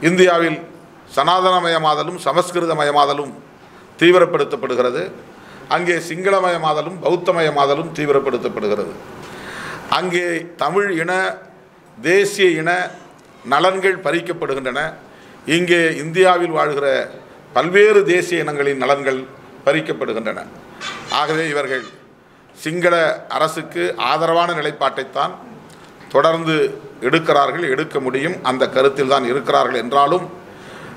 இந்தியாவில் சனாதனமயமாதலும் சமஸ்கிருதமயமாதலும் தீவிரப்படுத்தப்படுகிறது. அங்கே சிங்களமயமாதலும் பௌத்தமயமாதலும் தீவிரப்படுத்தப்படுகிறது. அங்கே தமிழ் இன தேசிய இன நலன்கள் பறிக்கப்படுகின்றன. இங்கே இந்தியாவில் வாழ்கிற பல்வேறு தேசிய இனங்களின் நலன்கள் பறிக்கப்படுகின்றன. ஆகவே இவர்கள் சிங்கள அரசுக்கு ஆதரவான நிலைப்பாட்டைத்தான் தொடர்ந்து எடுக்கிறார்கள் எடுக்க முடியும். அந்த கருத்தில் தான் இருக்கிறார்கள் என்றாலும்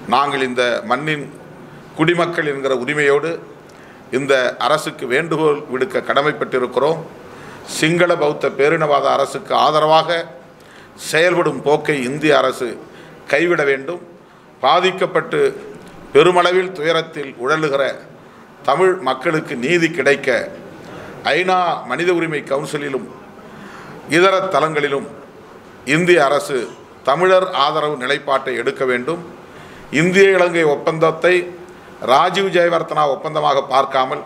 நாங்கள் இந்த மண்ணின் குடிமக்கள் என்கிற உரிமையோடு இந்த அரசுக்கு வேண்டுகோள் விடுக்க கடமைப்பட்டிருக்கிறோம். சிங்கள பௌத்த பேரினவாத அரசுக்கு ஆதரவாக செயல்படும் போக்கை இந்திய அரசு கைவிட வேண்டும். பாதிக்கப்பட்டு பெருமளவில் துயரத்தில் உழலுகிற தமிழ் மக்களுக்கு நீதி கிடைக்க ஐநா மனித உரிமை கவுன்சிலிலும் இதர தலங்களிலும் இந்திய அரசு தமிழர் ஆதரவு நிலைப்பாட்டை எடுக்க வேண்டும். இந்திய இலங்கை ஒப்பந்தத்தை ராஜீவ் ஜெயவர்த்தனா ஒப்பந்தமாக பார்க்காமல்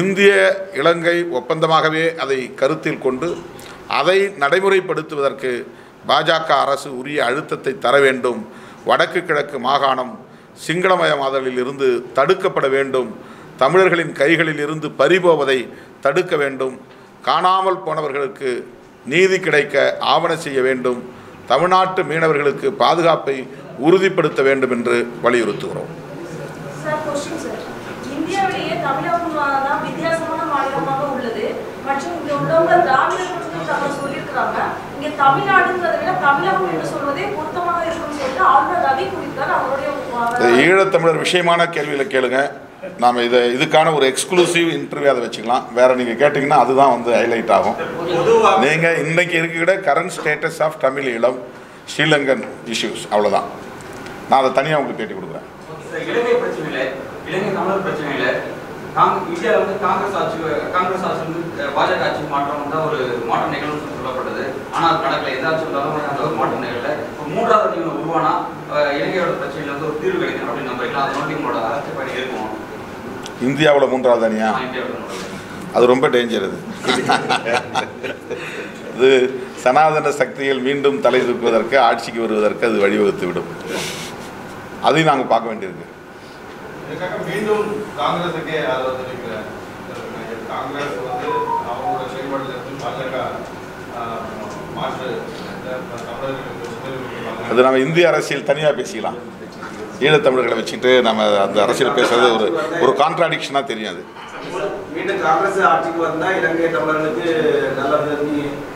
இந்திய இலங்கை ஒப்பந்தமாகவே அதை கருத்தில் கொண்டு அதை நடைமுறைப்படுத்துவதற்கு பாஜக அரசு உரிய அழுத்தத்தை தர வேண்டும். வடக்கு கிழக்கு மாகாணம் சிங்களமயமாதலில் இருந்து தடுக்கப்பட வேண்டும். தமிழர்களின் கைகளில் இருந்து பறிபோவதை தடுக்க வேண்டும். காணாமல் போனவர்களுக்கு நீதி கிடைக்க ஆவண செய்ய வேண்டும். தமிழ்நாட்டு மீனவர்களுக்கு பாதுகாப்பை உறுதிப்படுத்த வேண்டும் என்று வலியுறுத்துகிறோம். ஈழத்தமிழர் விஷயமான கேள்வியில் கேளுங்க. நாம் இதை இதுக்கான ஒரு எக்ஸ்க்ளூசிவ் இன்டர்வியூ அதை வச்சுக்கலாம். வேற நீங்கள் கேட்டிங்கன்னா அதுதான் வந்து ஹைலைட் ஆகும். நீங்கள் இன்னைக்கு இருக்கிற கரண்ட் ஸ்டேட்டஸ் ஆஃப் தமிழ் இளம் ஸ்ரீலங்கன் இஷ்யூஸ் அவ்வளோதான் நான் அதை தனியாக உங்களுக்கு பேட்டி கொடுக்குறேன். மூன்றாவது உருவானா இலங்கையோட பிரச்சனையில வந்து ஒரு தீர்வு கிடைக்கும் அப்படின்னு நம்புறீங்களா? உங்களோட அரசு பணி இருக்கும். இந்தியாவில் மூன்றாவது அணியா? அது ரொம்ப டேஞ்சர் அது. இது சனாதன சக்திகள் மீண்டும் தலை தூக்குவதற்கு ஆட்சிக்கு வருவதற்கு அது வழிவகுத்து விடும். அதையும் நாங்கள் பார்க்க வேண்டியிருக்கு. அது நம்ம இந்திய அரசியல் தனியாக பேசிக்கலாம். ஈழத்தமிழர்களை வச்சுட்டு நம்ம அந்த அரசியல் பேசுறது ஒரு ஒரு கான்ட்ராடிக்ஷனாக தெரியும் அது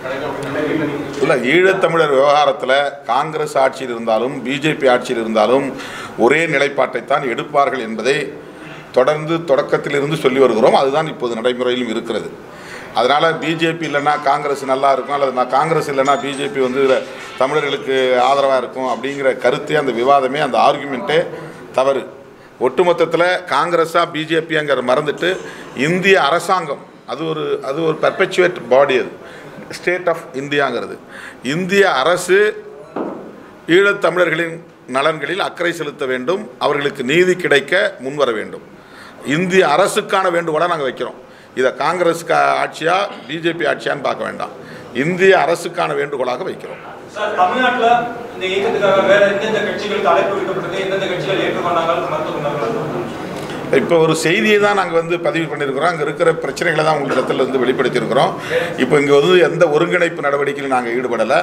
கிடைக்கும் இல்லை ஈழத்தமிழர் விவகாரத்தில் காங்கிரஸ் ஆட்சியில் இருந்தாலும் பிஜேபி ஆட்சியில் இருந்தாலும் ஒரே நிலைப்பாட்டைத்தான் எடுப்பார்கள் என்பதை தொடர்ந்து தொடக்கத்திலிருந்து சொல்லி வருகிறோம். அதுதான் இப்போது நடைமுறையிலும் இருக்கிறது. அதனால் பிஜேபி இல்லைன்னா காங்கிரஸ் நல்லா இருக்கும் அல்லது நான் காங்கிரஸ் இல்லைன்னா பிஜேபி வந்து தமிழர்களுக்கு ஆதரவாக இருக்கும் அப்படிங்கிற கருத்தே அந்த விவாதமே அந்த ஆர்குமெண்ட்டே தவறு. ஒட்டுமொத்தத்தில் காங்கிரஸாக பிஜேபிங்கிற மறந்துட்டு இந்திய அரசாங்கம் அது ஒரு அது ஒரு பெர்பெச்சுவேட் பாடி அது. ஸ்டேட் ஆஃப் இந்தியாங்கிறது இந்திய அரசு ஈழத்தமிழர்களின் நலன்களில் அக்கறை செலுத்த வேண்டும் அவர்களுக்கு நீதி கிடைக்க முன்வர வேண்டும். இந்திய அரசுக்கான வேண்டுகோளை நாங்கள் வைக்கிறோம். இதை காங்கிரஸ் ஆட்சியா பிஜேபி ஆட்சியான்னு பார்க்க வேண்டாம். இந்திய அரசுக்கான வேண்டுகோளாக வைக்கிறோம். இப்போ ஒரு செய்தியை தான் நாங்கள் வந்து பதிவு பண்ணியிருக்கிறோம். அங்கே இருக்கிற பிரச்சனைகளை தான் உங்களிடத்தில் இருந்து வெளிப்படுத்தியிருக்கிறோம். இப்போ இங்கே வந்து எந்த ஒருங்கிணைப்பு நடவடிக்கையிலும் நாங்கள் ஈடுபடலை.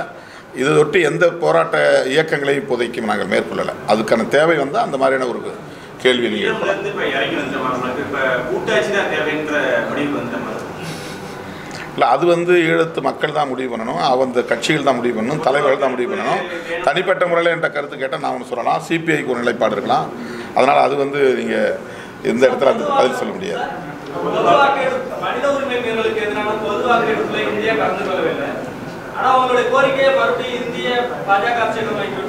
இதை தொட்டு எந்த போராட்ட இயக்கங்களையும் இப்போதைக்கு நாங்கள் மேற்கொள்ளலை. அதுக்கான தேவை வந்தால் அந்த மாதிரியான ஒரு முடிவு வந்துட்ட மாதிரி இல்லை அது வந்து ஈழத்து மக்கள் தான் முடிவு பண்ணணும். அந்த கட்சிகள் தான் முடிவு பண்ணணும். தலைவர்கள் தான் முடிவு பண்ணணும். தனிப்பட்ட முறையில் என்ற கருத்து கேட்டால் நான் ஒன்று சொல்லலாம். சிபிஐக்கு ஒரு நிலைப்பாடு இருக்கலாம். அதனால் அது வந்து நீங்கள் எந்த இடத்துல அதுக்கு பதில் சொல்ல முடியாது.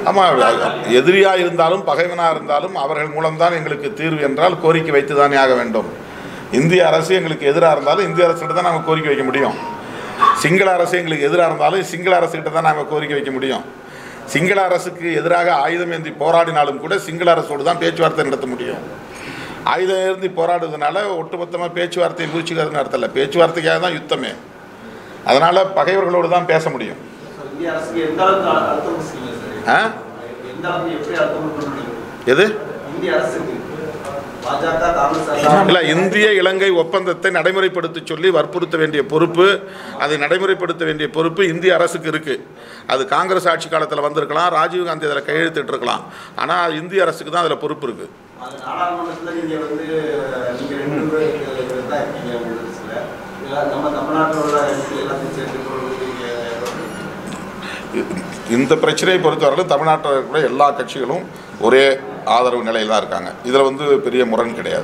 ஆமாம் எதிரியாக இருந்தாலும் பகைவனாக இருந்தாலும் அவர்கள் மூலம்தான் எங்களுக்கு தீர்வு என்றால் கோரிக்கை வைத்து தானே ஆக வேண்டும். இந்திய அரசு எங்களுக்கு எதிராக இருந்தாலும் இந்திய அரசுகிட்ட தான் நாங்கள் கோரிக்கை வைக்க முடியும். சிங்கள அரசு எங்களுக்கு எதிராக இருந்தாலும் சிங்கள அரசுகிட்ட தான் நாங்கள் கோரிக்கை வைக்க முடியும். சிங்கள அரசுக்கு எதிராக ஆயுதம் ஏந்தி போராடினாலும் கூட சிங்கள அரசோடு தான் பேச்சுவார்த்தை நடத்த முடியும். ஆயுதம் ஏந்தி போராடுறதுனால ஒட்டுமொத்தமாக பேச்சுவார்த்தையை மூச்சுக்கிறதுன்னு அர்த்தம் இல்லை. பேச்சுவார்த்தைக்காக தான் யுத்தமே. அதனால் பகைவர்களோடு தான் பேச முடியும். எது? இல்லை இந்திய இலங்கை ஒப்பந்தத்தை நடைமுறைப்படுத்த சொல்லி வற்புறுத்த வேண்டிய பொறுப்பு அதை நடைமுறைப்படுத்த வேண்டிய பொறுப்பு இந்திய அரசுக்கு இருக்கு. அது காங்கிரஸ் ஆட்சி காலத்தில் வந்திருக்கலாம் ராஜீவ் காந்தி அதில் கையெழுத்திட்டு இருக்கலாம். ஆனால் இந்திய அரசுக்கு தான் அதில் பொறுப்பு இருக்கு. நம்ம தமிழ்நாட்டில் உள்ள எல்லாத்தையும் சேர்த்து இந்த பிரச்சனையை பொறுத்தவரையிலும் தமிழ்நாட்டில் இருக்கிற எல்லா கட்சிகளும் ஒரே ஆதரவு நிலையில் தான் இருக்காங்க. இதில் வந்து பெரிய முரண் கிடையாது.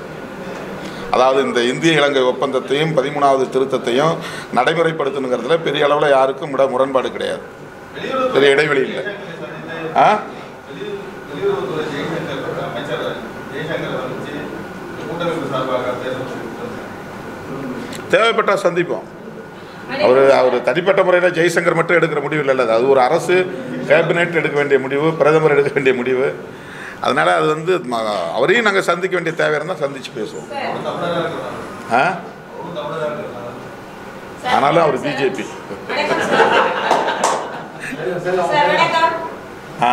அதாவது இந்த இந்திய இலங்கை ஒப்பந்தத்தையும் பதிமூணாவது திருத்தத்தையும் நடைமுறைப்படுத்தணுங்கிறதுல பெரிய அளவில் யாருக்கும் இட முரண்பாடு கிடையாது. பெரிய இடைவெளி இல்லை. ஆ வெளியுறவு- வெளியுறவுத்துறை ஜெய்சங்கர் அமைச்சர் ஜெய்சங்கர் வந்துச்சு கூட்டமைப்பு சார்பாக பேச தேவைப்பட்டால் சந்திப்போம். அவர் அவர் தனிப்பட்ட முறையில் ஜெய்சங்கர் மட்டும் எடுக்கிற முடிவு இல்லை அது ஒரு அரசு கேபினெட் எடுக்க வேண்டிய முடிவு பிரதமர் எடுக்க வேண்டிய முடிவு. அதனால் அது வந்து அவரையும் நாங்கள் சந்திக்க வேண்டிய தேவை இருந்தால் சந்தித்து பேசுவோம். ஆ? ஆனாலும் அவர் பிஜேபி. ஆ.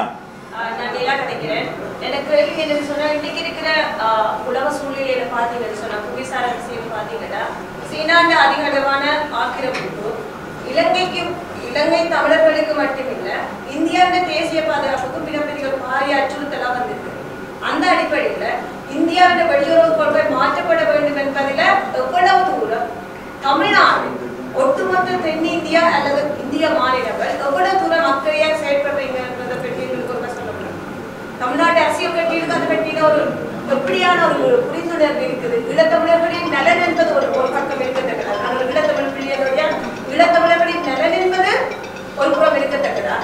எனக்கு இன்னைக்கு இருக்கிற உலக சூழ்நிலையில பாத்தீங்கன்னு சொன்னா புவிசார அரசியல் பாத்தீங்கன்னா சீனாண்ட அதிக அளவான ஆக்கிரமிப்பு. இலங்கைக்கு இலங்கை தமிழர்களுக்கு மட்டுமில்ல இந்தியாவின் தேசிய பாதுகாப்புக்கும் மிகப்பெரிய ஒரு பாரிய அச்சுறுத்தலாக வந்திருக்கு. அந்த அடிப்படையில் இந்தியாவின் வெளியுறவு கொள்கை மாற்றப்பட வேண்டும் என்பதில் எவ்வளவு தூரம் தமிழ்நாடு ஒட்டுமொத்த தென்னிந்தியா அல்லது இந்திய மாநிலங்கள் எவ்வளவு தூரம் அக்கறையா செயல்படுறீங்கன்றதை பற்றி எங்களுக்கு சொல்ல முடியும்? தமிழ்நாட்டு அரசியல் கட்சிகளுக்கு அதை பற்றின ஒரு எப்படியான ஒரு புரிந்துணர்வு இருக்குது? ஈழத்தமிழர்களின் நலன் என்பது ஒரு ஒரு பக்கம் இருக்கத்தக்கதா? நாங்கள் ஈழத்தமிழ் பிள்ளைகளுடைய ஈழத்தமிழர்களின் நலன் என்பது ஒரு புறம் இருக்கத்தக்கதா?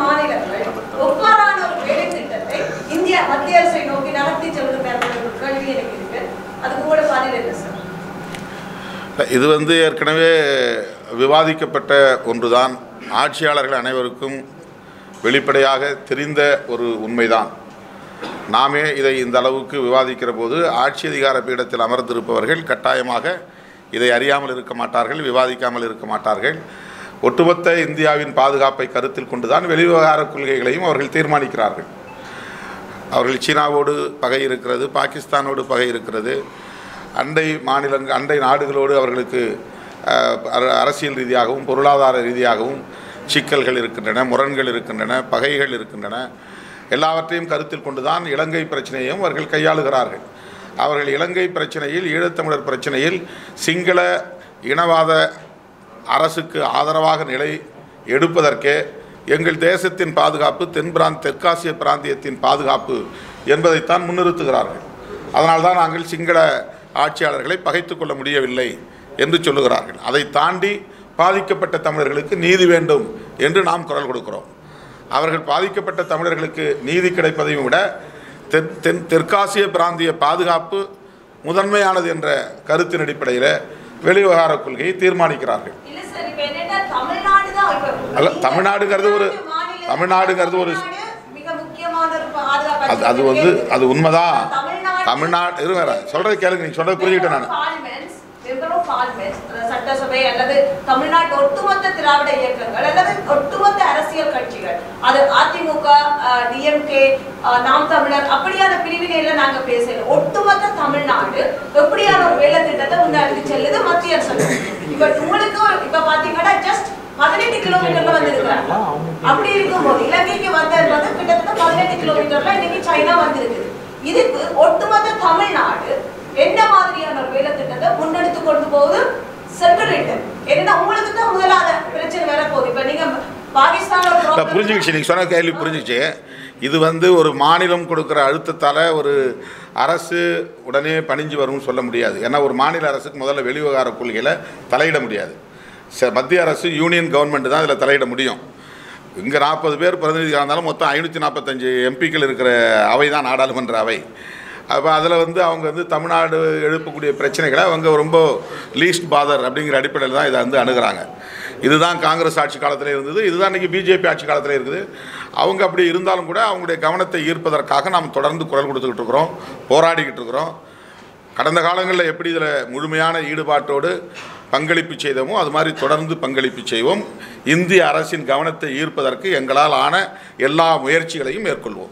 மாநிலங்கள் ஒவ்வாறான ஒரு வேலை திட்டத்தை இந்திய மத்திய அரசை நோக்கி நடத்தி செல்கின்ற ஒரு கேள்வி எனக்கு இருக்கு. அது கூட பதில் என்ன சார்? இது வந்து ஏற்கனவே விவாதிக்கப்பட்ட ஒன்றுதான். ஆட்சியாளர்கள் அனைவருக்கும் வெளிப்படையாக தெரிந்த ஒரு உண்மைதான். நாமே இதை இந்த அளவுக்கு விவாதிக்கிற போது ஆட்சி அதிகார பீடத்தில் அமர்ந்திருப்பவர்கள் கட்டாயமாக இதை அறியாமல் இருக்க மாட்டார்கள் விவாதிக்காமல் இருக்க மாட்டார்கள். ஒட்டுமொத்த இந்தியாவின் பாதுகாப்பை கருத்தில் கொண்டுதான் வெளிவிவகார கொள்கைகளையும் அவர்கள் தீர்மானிக்கிறார்கள். அவர்கள் சீனாவோடு பகை இருக்கிறது பாகிஸ்தானோடு பகை இருக்கிறது. அண்டை மாநிலங்கள் அண்டை நாடுகளோடு அவர்களுக்கு அரசியல் ரீதியாகவும் பொருளாதார ரீதியாகவும் சிக்கல்கள் இருக்கின்றன முரண்கள் இருக்கின்றன பகைகள் இருக்கின்றன. எல்லாவற்றையும் கருத்தில் கொண்டுதான் இலங்கை பிரச்சனையையும் அவர்கள் கையாளுகிறார்கள். அவர்கள் இலங்கை பிரச்சனையில் ஈழத்தமிழர் பிரச்சனையில் சிங்கள இனவாத அரசுக்கு ஆதரவாக நிலை எடுப்பதற்கே எங்கள் தேசத்தின் பாதுகாப்பு தென்பிராந்த் தெற்காசிய பிராந்தியத்தின் பாதுகாப்பு என்பதைத்தான் முன்னிறுத்துகிறார்கள். அதனால்தான் நாங்கள் சிங்கள ஆட்சியாளர்களை பகைத்து கொள்ள முடியவில்லை என்று சொல்லுகிறார்கள். அதை தாண்டி பாதிக்கப்பட்ட தமிழர்களுக்கு நீதி வேண்டும் என்று நாம் குரல் கொடுக்கிறோம். அவர்கள் பாதிக்கப்பட்ட தமிழர்களுக்கு நீதி கிடைப்பதையும் விட தென் தென் தெற்காசிய பிராந்திய பாதுகாப்பு முதன்மையானது என்ற கருத்தின் அடிப்படையில் வெளிவிவகார கொள்கையை தீர்மானிக்கிறார்கள். அல்ல, தமிழ்நாடுங்கிறது ஒரு- தமிழ்நாடுங்கிறது ஒரு- அது அது வந்து அது உண்மைதான். தமிழ்நாடு இருங்க சொல்றது கேளுங்க நீங்க சொல்றது புரிஞ்சுக்கிட்டேன் நான். சட்டசபை அல்லது தமிழ்நாட்டு ஒட்டுமொத்த திராவிட இயக்கங்கள் அல்லது ஒட்டுமொத்த அரசியல் கட்சிகள் அது அதிமுக டிஎம்கே நாம் தமிழர் அப்படியான பிரிவினையில நாங்க பேசல ஒட்டுமொத்த தமிழ்நாடு எப்படியான ஒரு வேலை திட்டத்தை முன்னாடி செல்லுது மத்திய அரசு இப்ப உங்களுக்கு இப்ப பாத்தீங்கன்னா ஜஸ்ட் பதினெட்டு கிலோமீட்டர்ல வந்திருக்கிறாங்க. அப்படி இருக்கும்போது இலங்கைக்கு வந்தது வந்து கிட்டத்தட்ட பதினெட்டு கிலோமீட்டர்ல இன்னைக்கு சைனா வந்திருக்குது. இதுக்கு ஒட்டுமொத்த தமிழ்நாடு என்ன மாதிரியான ஒரு வேலை திட்டத்தை முன்னெடுத்து கொண்டு போகுது? சென்ட்ரல் என்ன உங்களுக்கு தான் முதலாத பிரச்சனை வரப்போகுது. இப்ப நீங்க problem- புரிஞ்சுக்கிச்சு நீங்கள் சொன்ன கேள்வி புரிஞ்சுச்சு இது வந்து ஒரு மாநிலம் கொடுக்குற அழுத்தத்தால் ஒரு அரசு உடனே பணிஞ்சு வரும்னு சொல்ல முடியாது. ஏன்னா ஒரு மாநில அரசுக்கு முதல்ல வெளிவிவகார கொள்கையில் தலையிட முடியாது. ச- மத்திய அரசு யூனியன் கவர்மெண்ட் தான் இதில் தலையிட முடியும். இங்கே நாற்பது பேர் பிரதிநிதியாக இருந்தாலும் மொத்தம் ஐநூற்றி நாற்பத்தஞ்சு எம்பிக்கள் இருக்கிற அவை தான் நாடாளுமன்ற அவை. அப்போ அதில் வந்து அவங்க வந்து தமிழ்நாடு எழுப்பக்கூடிய பிரச்சனைகளை அவங்க ரொம்ப லீஸ்ட் பாதர் அப்படிங்கிற அடிப்படையில் தான் இதை வந்து அணுகுறாங்க. இதுதான் காங்கிரஸ் ஆட்சி காலத்தில் இருந்தது இதுதான் இன்றைக்கி பிஜேபி ஆட்சி காலத்தில் இருக்குது. அவங்க அப்படி இருந்தாலும் கூட அவங்களுடைய கவனத்தை ஈர்ப்பதற்காக நாம் தொடர்ந்து குரல் கொடுத்துக்கிட்டு இருக்கிறோம் போராடிக்கிட்டு இருக்கிறோம். கடந்த காலங்களில் எப்படி இதில் முழுமையான ஈடுபாட்டோடு பங்களிப்பு செய்தோமோ அது மாதிரி தொடர்ந்து பங்களிப்பு செய்வோம். இந்திய அரசின் கவனத்தை ஈர்ப்பதற்கு எங்களால் ஆன எல்லா முயற்சிகளையும் மேற்கொள்வோம்.